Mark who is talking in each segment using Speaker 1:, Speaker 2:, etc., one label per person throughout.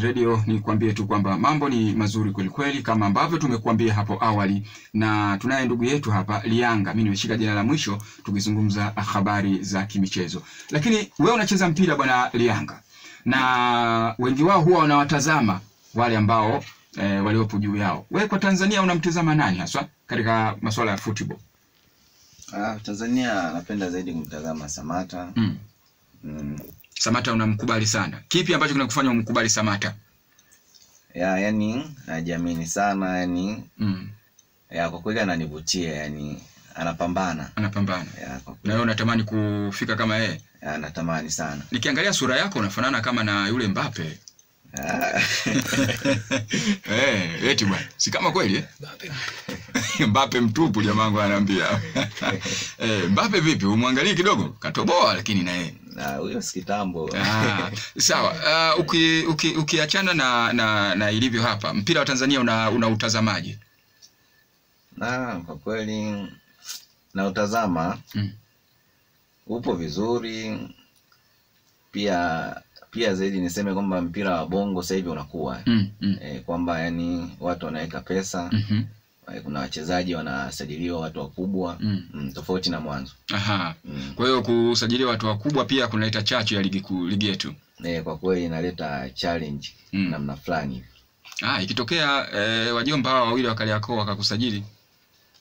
Speaker 1: Radio ni kuambie tu kwamba mambo ni mazuri kwelikweli, kweli, kama ambavyo tumekuambia hapo awali, na tunaye ndugu yetu hapa Lianga. Mimi nimeshika jina la mwisho tukizungumza habari za kimichezo, lakini wewe unacheza mpira bwana Lianga, na wengi wao huwa wanawatazama wale ambao e, waliopo juu yao. Wewe kwa Tanzania unamtazama nani haswa katika masuala ya football?
Speaker 2: Ah, Tanzania napenda zaidi kumtazama Samata.
Speaker 1: Mm.
Speaker 2: Mm.
Speaker 1: Samata unamkubali sana. Kipi ambacho kinakufanya umkubali Samata?
Speaker 2: Ya, yani najiamini sana yani
Speaker 1: Mm.
Speaker 2: ya, kwa kweli ananivutia yani anapambana.
Speaker 1: Anapambana.
Speaker 2: Ya, kwa
Speaker 1: Na wewe unatamani kufika kama yeye?
Speaker 2: ya, natamani sana.
Speaker 1: Nikiangalia sura yako unafanana kama na yule Mbappe. Eh, eti bwana. Si kama kweli eh? Mbappe mtupu jamangu anaambia. eh, Mbappe vipi? Umwangalie kidogo. Katoboa lakini na yeye.
Speaker 2: Na huyo si kitambo.
Speaker 1: Ah, sawa. Uh, uki, uki, ukiachana na, na na ilivyo hapa, mpira wa Tanzania una una utazamaji?
Speaker 2: Na kwa kweli na utazama
Speaker 1: Mm.
Speaker 2: upo vizuri pia pia zaidi niseme kwamba mpira wa bongo sasa hivi unakuwa
Speaker 1: Mm, mm.
Speaker 2: e, kwamba yani watu wanaweka pesa
Speaker 1: mm
Speaker 2: Eh, kuna wachezaji wanasajiliwa watu wakubwa
Speaker 1: Mm.
Speaker 2: mm, tofauti na mwanzo
Speaker 1: Aha.
Speaker 2: mm.
Speaker 1: Kwa hiyo kusajiliwa watu wakubwa pia kunaleta chachu ya ligi kuu, ligi yetu.
Speaker 2: e, kwa kweli inaleta challenge
Speaker 1: Mm.
Speaker 2: namna fulani.
Speaker 1: Ah, ikitokea eh, wajomba hawa wawili wa Kariakoo wakakusajili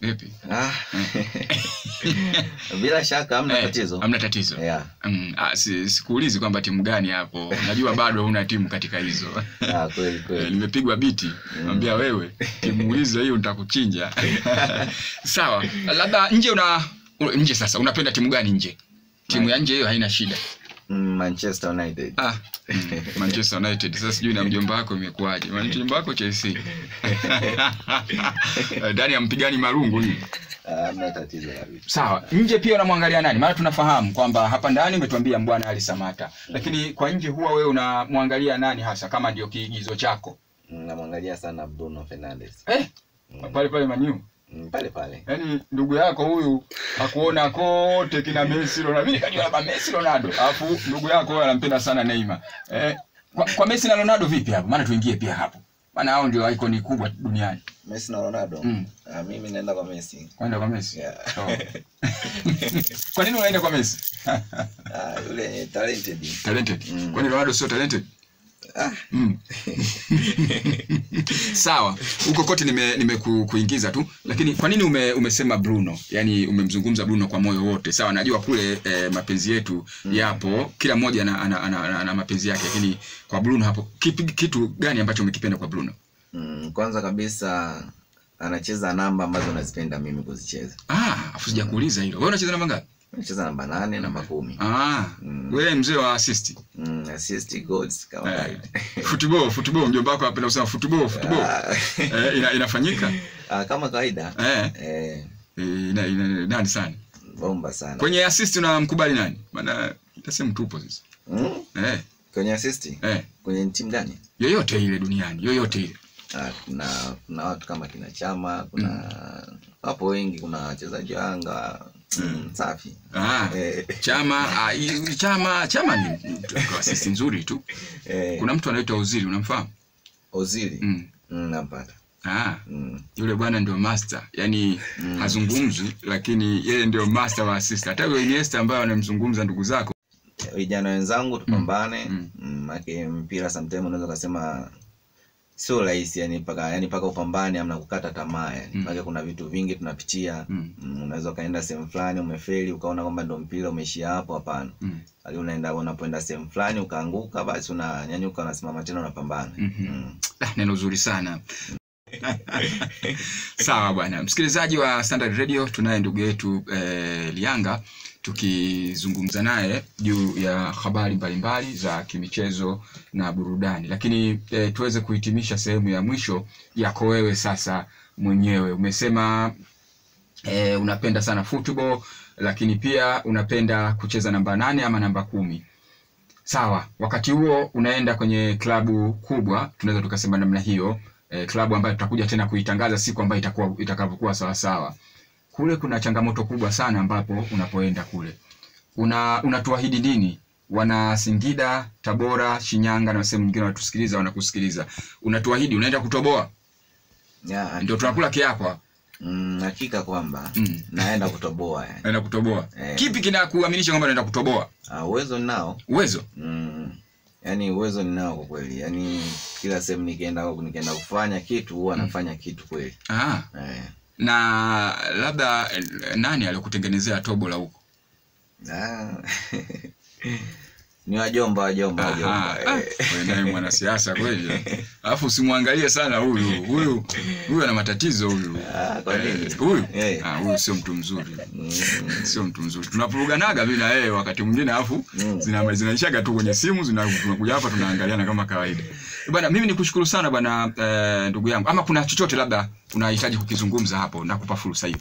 Speaker 1: vipi?
Speaker 2: ah. bila shaka hamna
Speaker 1: Eh,
Speaker 2: tatizo
Speaker 1: Hamna tatizo.
Speaker 2: yeah.
Speaker 1: Mm, ah, sikuulizi kwamba timu gani hapo. Najua bado huna timu katika hizo.
Speaker 2: ah, kweli
Speaker 1: Eh,
Speaker 2: kweli
Speaker 1: nimepigwa biti. Naambia wewe, timu hizo hiyo nitakuchinja. Sawa. Labda nje una nje sasa unapenda timu gani nje? Timu ya nje hiyo haina shida.
Speaker 2: Mm, Manchester United
Speaker 1: Ah, mm, Manchester United. Sasa sijui na mjomba wako imekuwaje. Mjomba wako Chelsea. Eh, Ndani ya mpigani marungu hii.
Speaker 2: Ah, hamna tatizo kabisa
Speaker 1: Sawa, nje pia unamwangalia nani? Maana tunafahamu kwamba hapa ndani umetuambia Mbwana Ali Samata, lakini kwa nje huwa wewe unamwangalia nani hasa kama ndio kiigizo chako?
Speaker 2: Mm, namwangalia sana Bruno Fernandes
Speaker 1: Eh, pale pale Maniu.
Speaker 2: Mm, pale pale
Speaker 1: Yaani ndugu yako huyu akuona kote kina Messi Ronaldo. Mimi nikajua labda Messi Ronaldo. Alafu ndugu yako huyu anampenda sana Neymar. Eh, kwa, kwa Messi na Ronaldo vipi hapo? Maana tuingie pia hapo. Maana hao ndio icon kubwa duniani.
Speaker 2: Messi na Ronaldo
Speaker 1: Mm.
Speaker 2: ah, mimi naenda kwa Messi
Speaker 1: Kwenda kwa Messi.
Speaker 2: yeah.
Speaker 1: Oh. kwa nini unaenda kwa Messi?
Speaker 2: ah, yule talented
Speaker 1: talented.
Speaker 2: Mm.
Speaker 1: Kwani Ronaldo sio talented?
Speaker 2: Ah.
Speaker 1: Mm. Sawa, huko kote nimekuingiza nime ku, tu, lakini kwa nini ume, umesema Bruno? yani umemzungumza Bruno kwa moyo wote. Sawa, najua kule eh, mapenzi yetu yapo, kila mmoja ana, ana, ana, ana, ana mapenzi yake, lakini kwa Bruno hapo kipi, kitu gani ambacho umekipenda kwa Bruno?
Speaker 2: mm, kwanza kabisa anacheza namba ambazo nazipenda mimi kuzicheza
Speaker 1: Ah, afu sijakuuliza hilo. Wewe unacheza namba ngapi?
Speaker 2: Anacheza namba nane namba kumi
Speaker 1: Ah,
Speaker 2: Mm.
Speaker 1: wewe mzee wa assist.
Speaker 2: mm, assist goals kama
Speaker 1: Eh,
Speaker 2: kawaida
Speaker 1: football, football mjomba wako anapenda kusema football, football.
Speaker 2: Ah,
Speaker 1: Eh, ina, inafanyika?
Speaker 2: ah, kama kawaida
Speaker 1: Eh,
Speaker 2: eh,
Speaker 1: eh, ina, ina, nani sana?
Speaker 2: bomba sana
Speaker 1: Kwenye assist unamkubali nani? Maana itasema tupo sisi.
Speaker 2: mm?
Speaker 1: Eh,
Speaker 2: kwenye assist
Speaker 1: eh.
Speaker 2: kwenye timu gani
Speaker 1: Yoyote ile duniani, yoyote ile.
Speaker 2: ah, kuna kuna watu kama kina chama kuna mm. wapo wengi kuna wachezaji wa anga mm, safi
Speaker 1: Ah,
Speaker 2: eh,
Speaker 1: Chama, ah, Chama, Chama ni assist nzuri tu.
Speaker 2: eh,
Speaker 1: Kuna mtu anaitwa Ozili, unamfahamu?
Speaker 2: Ozili
Speaker 1: Mm.
Speaker 2: mm, nampata
Speaker 1: Ah,
Speaker 2: mm.
Speaker 1: yule bwana ndio master. Yaani hazungumzi lakini yeye ndio master wa assist. Hata yule Iniesta ambaye anamzungumza ndugu zako.
Speaker 2: vijana wenzangu tupambane
Speaker 1: Mm.
Speaker 2: mm. Mm. mpira sometimes unaweza ukasema sio rahisi yani mpaka yani paka upambane amna kukata tamaa yani
Speaker 1: Mm.
Speaker 2: mm. kuna vitu vingi tunapitia
Speaker 1: Mm.
Speaker 2: mm. unaweza ukaenda sehemu fulani umefeli ukaona kwamba ndo mpira umeishia hapo hapana
Speaker 1: Mm.
Speaker 2: ali unaenda unapoenda sehemu fulani ukaanguka basi unanyanyuka unasimama tena unapambana mm
Speaker 1: -hmm. mm. Neno zuri sana sawa bwana msikilizaji wa standard radio tunaye ndugu yetu eh, lianga tukizungumza naye juu ya habari mbalimbali za kimichezo na burudani. Lakini e, tuweze kuhitimisha sehemu ya mwisho yako wewe sasa mwenyewe. Umesema e, unapenda sana football lakini pia unapenda kucheza namba nane ama namba kumi. Sawa wakati huo unaenda kwenye klabu kubwa tunaweza tukasema namna hiyo e, klabu ambayo tutakuja tena kuitangaza siku ambayo itakuwa itakavyokuwa sawasawa kule kuna changamoto kubwa sana ambapo unapoenda kule una unatuahidi nini wana Singida, Tabora, Shinyanga na sehemu nyingine wanatusikiliza, wanakusikiliza, unatuahidi unaenda kutoboa?
Speaker 2: Yeah,
Speaker 1: Ndio tunakula kiapo hapa.
Speaker 2: mm, hakika kwamba
Speaker 1: Mm.
Speaker 2: naenda kutoboa yani.
Speaker 1: Naenda kutoboa.
Speaker 2: Eh.
Speaker 1: Kipi kinakuaminisha kwamba naenda kutoboa?
Speaker 2: Ah, uwezo ninao
Speaker 1: Uwezo?
Speaker 2: mm, Yaani uwezo ninao kwa kweli yaani kila sehemu nikienda nikienda kufanya kitu huwa nafanya kitu kweli
Speaker 1: Ah.
Speaker 2: eh.
Speaker 1: Na labda eh, nani alikutengenezea tobo la huko?
Speaker 2: Ni wajomba wajomba wajomba
Speaker 1: Ah,
Speaker 2: eh.
Speaker 1: naye mwanasiasa kweli. Alafu usimwangalie sana huyu. Huyu huyu ana matatizo huyu.
Speaker 2: Ah, kwa nini?
Speaker 1: Eh, Huyu?
Speaker 2: Eh.
Speaker 1: Ah, huyu sio mtu mzuri.
Speaker 2: Mm.
Speaker 1: Sio mtu mzuri. Tunapuruganaga na yeye wakati mwingine alafu
Speaker 2: Mm.
Speaker 1: zina zinaishaga tu kwenye simu zinakuja tunakuja hapa tunaangaliana kama kawaida. Bwana mimi nikushukuru sana bwana eh, ndugu yangu. Ama kuna chochote labda unahitaji kukizungumza hapo nakupa fursa hiyo.